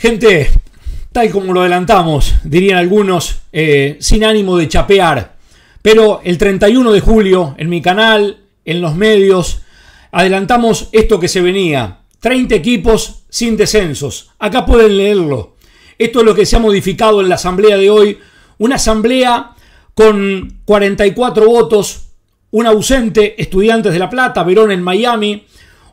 Gente, tal como lo adelantamos, dirían algunos, eh, sin ánimo de chapear, pero el 31 de julio en mi canal, en los medios, adelantamos esto que se venía. 30 equipos sin descensos. Acá pueden leerlo. Esto es lo que se ha modificado en la asamblea de hoy. Una asamblea con 44 votos, un ausente, Estudiantes de La Plata, Verón en Miami,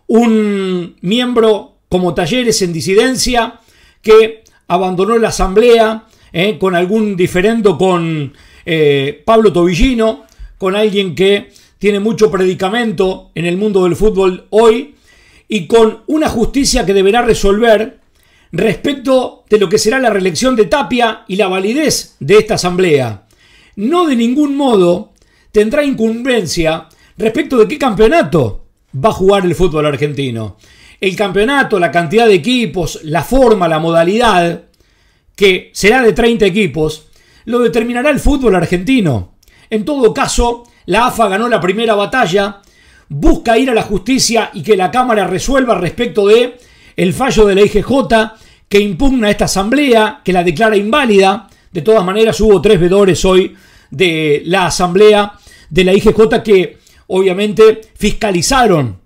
un miembro como Talleres en disidencia, que abandonó la asamblea eh, con algún diferendo con eh, Pablo Tobillino, con alguien que tiene mucho predicamento en el mundo del fútbol hoy y con una justicia que deberá resolver respecto de lo que será la reelección de Tapia y la validez de esta asamblea. No de ningún modo tendrá incumbencia respecto de qué campeonato va a jugar el fútbol argentino el campeonato, la cantidad de equipos, la forma, la modalidad, que será de 30 equipos, lo determinará el fútbol argentino. En todo caso, la AFA ganó la primera batalla, busca ir a la justicia y que la Cámara resuelva respecto de el fallo de la IGJ que impugna esta asamblea, que la declara inválida. De todas maneras, hubo tres vedores hoy de la asamblea de la IGJ que obviamente fiscalizaron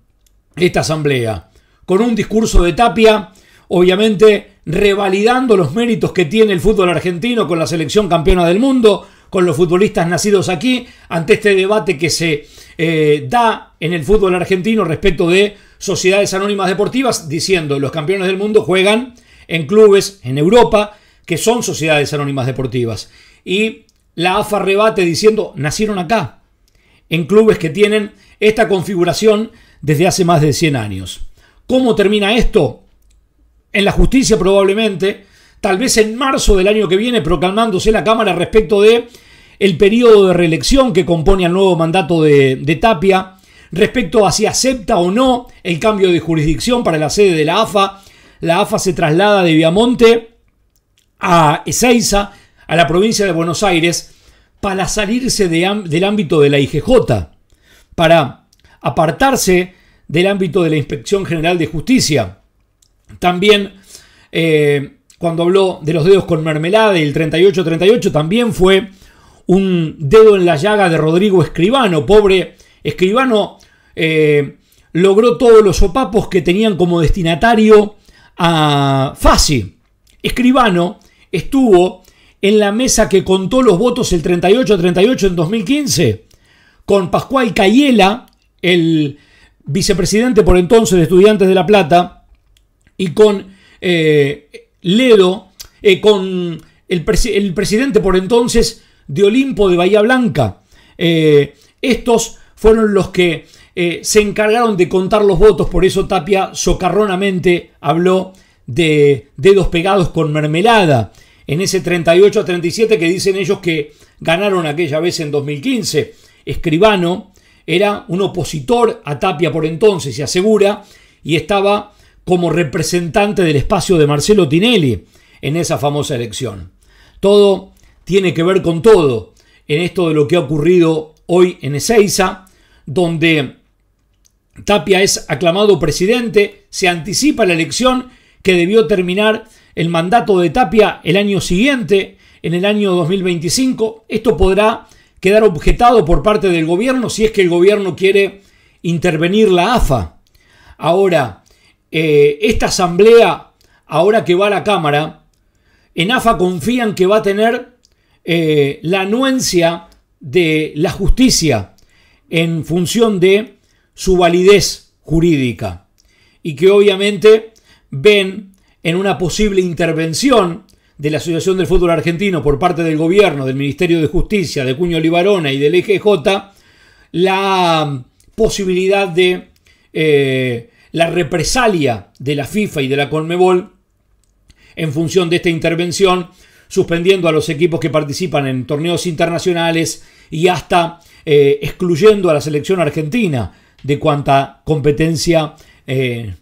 esta asamblea con un discurso de Tapia, obviamente revalidando los méritos que tiene el fútbol argentino con la selección campeona del mundo, con los futbolistas nacidos aquí, ante este debate que se eh, da en el fútbol argentino respecto de sociedades anónimas deportivas, diciendo los campeones del mundo juegan en clubes en Europa que son sociedades anónimas deportivas. Y la AFA rebate diciendo, nacieron acá, en clubes que tienen esta configuración desde hace más de 100 años. ¿Cómo termina esto? En la justicia probablemente, tal vez en marzo del año que viene proclamándose la Cámara respecto de el periodo de reelección que compone al nuevo mandato de, de Tapia, respecto a si acepta o no el cambio de jurisdicción para la sede de la AFA. La AFA se traslada de Viamonte a Ezeiza, a la provincia de Buenos Aires, para salirse del ámbito de la IGJ, para apartarse del ámbito de la Inspección General de Justicia. También eh, cuando habló de los dedos con mermelada y el 38-38 también fue un dedo en la llaga de Rodrigo Escribano. Pobre Escribano eh, logró todos los sopapos que tenían como destinatario a Fasi. Escribano estuvo en la mesa que contó los votos el 38-38 en 2015 con Pascual Cayela, el vicepresidente por entonces de Estudiantes de La Plata, y con eh, Ledo, eh, con el, presidente por entonces de Olimpo de Bahía Blanca. Eh, estos fueron los que se encargaron de contar los votos, por eso Tapia socarronamente habló de dedos pegados con mermelada en ese 38 a 37 que dicen ellos que ganaron aquella vez en 2015. Escribano era un opositor a Tapia por entonces, se asegura, y estaba como representante del espacio de Marcelo Tinelli en esa famosa elección. Todo tiene que ver con todo en esto de lo que ha ocurrido hoy en Ezeiza, donde Tapia es aclamado presidente, se anticipa la elección que debió terminar el mandato de Tapia el año siguiente, en el año 2025. Esto podrá quedar objetado por parte del gobierno si es que el gobierno quiere intervenir la AFA. Ahora, eh, esta asamblea, ahora que va a la Cámara, en AFA confían que va a tener eh, la anuencia de la justicia en función de su validez jurídica y que obviamente ven en una posible intervención de la Asociación del Fútbol Argentino por parte del gobierno, del Ministerio de Justicia, de Cuño Libarona y del EGJ, la posibilidad de eh, la represalia de la FIFA y de la Conmebol en función de esta intervención, suspendiendo a los equipos que participan en torneos internacionales y hasta eh, excluyendo a la selección argentina de cuanta competencia eh,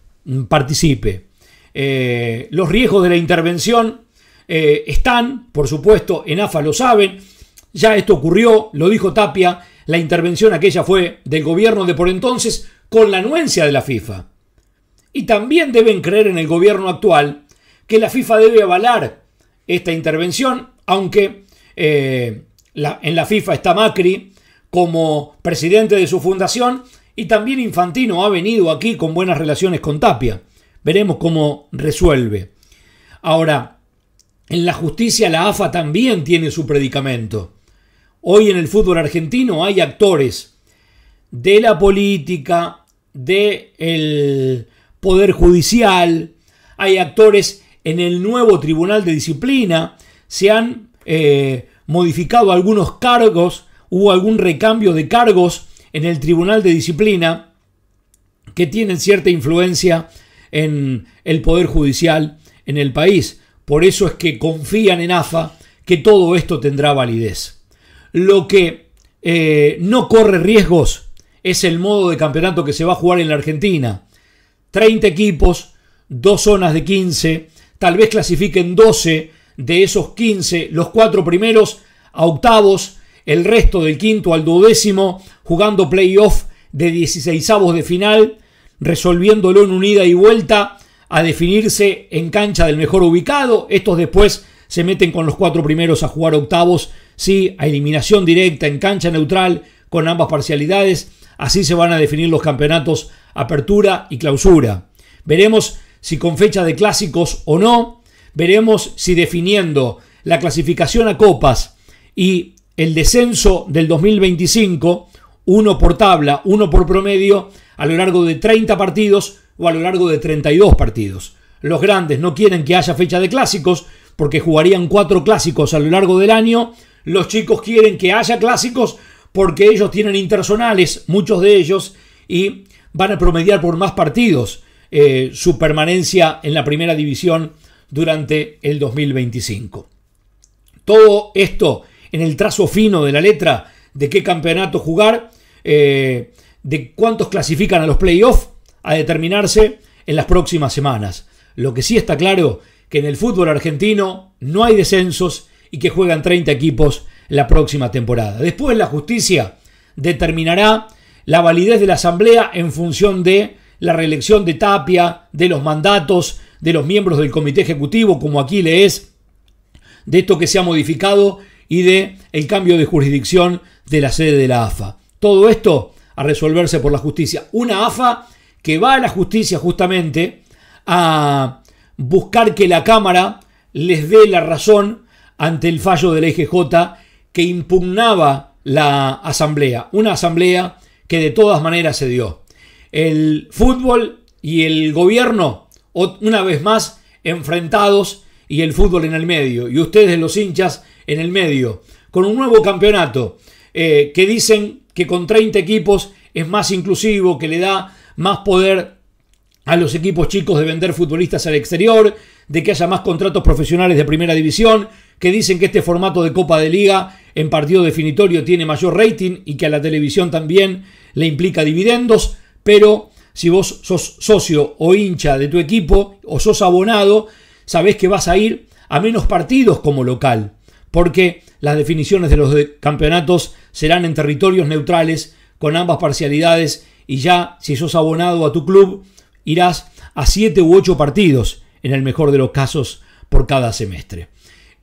participe. los riesgos de la intervención eh, están, por supuesto, en AFA lo saben, ya esto ocurrió, lo dijo Tapia, la intervención aquella fue del gobierno de por entonces con la anuencia de la FIFA. Y también deben creer en el gobierno actual que la FIFA debe avalar esta intervención, aunque eh, en la FIFA está Macri como presidente de su fundación y también Infantino ha venido aquí con buenas relaciones con Tapia. Veremos cómo resuelve. Ahora, en la justicia la AFA también tiene su predicamento. Hoy en el fútbol argentino hay actores de la política, del poder judicial, hay actores en el nuevo Tribunal de Disciplina, se han eh, modificado algunos cargos, hubo algún recambio de cargos en el Tribunal de Disciplina que tienen cierta influencia en el Poder Judicial en el país. Por eso es que confían en AFA que todo esto tendrá validez. Lo que eh, no corre riesgos es el modo de campeonato que se va a jugar en la Argentina. 30 equipos, dos zonas de 15, tal vez clasifiquen 12 de esos 15, los cuatro primeros a octavos, el resto del quinto al duodécimo, jugando playoff de 16 avos de final, resolviéndolo en unida y vuelta a definirse en cancha del mejor ubicado. Estos después se meten con los cuatro primeros a jugar octavos, sí, a eliminación directa en cancha neutral con ambas parcialidades. Así se van a definir los campeonatos apertura y clausura. Veremos si con fecha de clásicos o no. Veremos si definiendo la clasificación a copas y el descenso del 2025, uno por tabla, uno por promedio, a lo largo de 30 partidos o a lo largo de 32 partidos. Los grandes no quieren que haya fecha de clásicos porque jugarían cuatro clásicos a lo largo del año. Los chicos quieren que haya clásicos porque ellos tienen intersonales, muchos de ellos, y van a promediar por más partidos eh, su permanencia en la primera división durante el 2025. Todo esto en el trazo fino de la letra de qué campeonato jugar, eh, de cuántos clasifican a los playoffs, a determinarse en las próximas semanas. Lo que sí está claro que en el fútbol argentino no hay descensos y que juegan 30 equipos la próxima temporada. Después la justicia determinará la validez de la asamblea en función de la reelección de Tapia, de los mandatos de los miembros del comité ejecutivo, como aquí le es, de esto que se ha modificado y de el cambio de jurisdicción de la sede de la AFA. Todo esto a resolverse por la justicia. Una AFA que va a la justicia justamente a buscar que la Cámara les dé la razón ante el fallo de la IGJ que impugnaba la asamblea. Una asamblea que de todas maneras se dio. El fútbol y el gobierno, una vez más, enfrentados y el fútbol en el medio. Y ustedes los hinchas en el medio. Con un nuevo campeonato eh, que dicen que con 30 equipos es más inclusivo, que le da más poder a los equipos chicos de vender futbolistas al exterior, de que haya más contratos profesionales de primera división, que dicen que este formato de Copa de Liga en partido definitorio tiene mayor rating y que a la televisión también le implica dividendos, pero si vos sos socio o hincha de tu equipo o sos abonado, sabés que vas a ir a menos partidos como local, porque las definiciones de los campeonatos serán en territorios neutrales con ambas parcialidades y ya si sos abonado a tu club irás a 7 u 8 partidos en el mejor de los casos por cada semestre.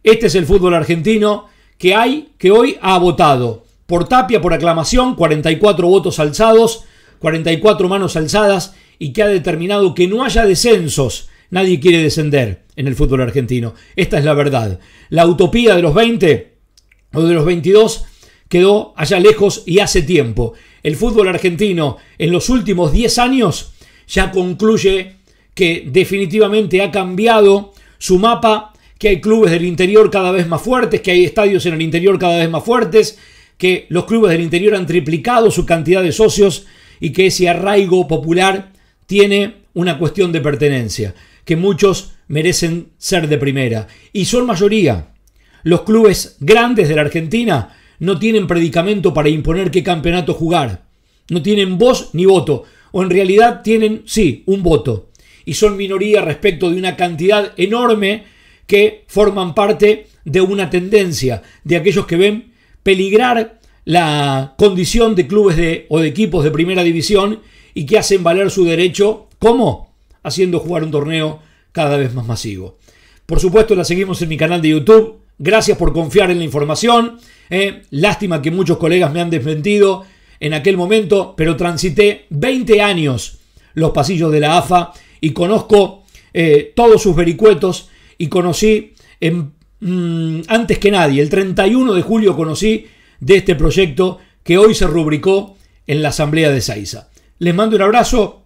Este es el fútbol argentino que hay, que hoy ha votado por Tapia por aclamación, 44 votos alzados, 44 manos alzadas y que ha determinado que no haya descensos. Nadie quiere descender en el fútbol argentino. Esta es la verdad. La utopía de los 20 o de los 22 quedó allá lejos y hace tiempo. El fútbol argentino en los últimos 10 años ya concluye que definitivamente ha cambiado su mapa, que hay clubes del interior cada vez más fuertes, que hay estadios en el interior cada vez más fuertes, que los clubes del interior han triplicado su cantidad de socios y que ese arraigo popular tiene una cuestión de pertenencia, que muchos merecen ser de primera y son mayoría. Los clubes grandes de la Argentina no tienen predicamento para imponer qué campeonato jugar. No tienen voz ni voto. O en realidad tienen, sí, un voto y son minoría respecto de una cantidad enorme que forman parte de una tendencia de aquellos que ven peligrar la condición de clubes de, o de equipos de primera división y que hacen valer su derecho, ¿cómo? Haciendo jugar un torneo cada vez más masivo. Por supuesto, la seguimos en mi canal de YouTube. Gracias por confiar en la información. Eh. Lástima que muchos colegas me han desmentido en aquel momento, pero transité 20 años los pasillos de la AFA y conozco eh, todos sus vericuetos y conocí mm, antes que nadie, el 31 de julio conocí de este proyecto que hoy se rubricó en la Asamblea de Saiza. Les mando un abrazo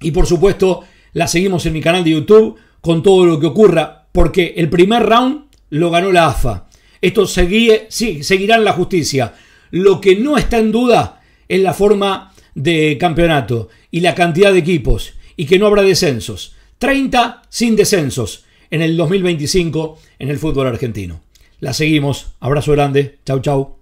y por supuesto la seguimos en mi canal de YouTube con todo lo que ocurra, porque el primer round lo ganó la AFA. Esto seguirá en la justicia. Lo que no está en duda es la forma de campeonato y la cantidad de equipos y que no habrá descensos. 30 sin descensos en el 2025 en el fútbol argentino. La seguimos. Abrazo grande. Chau, chau.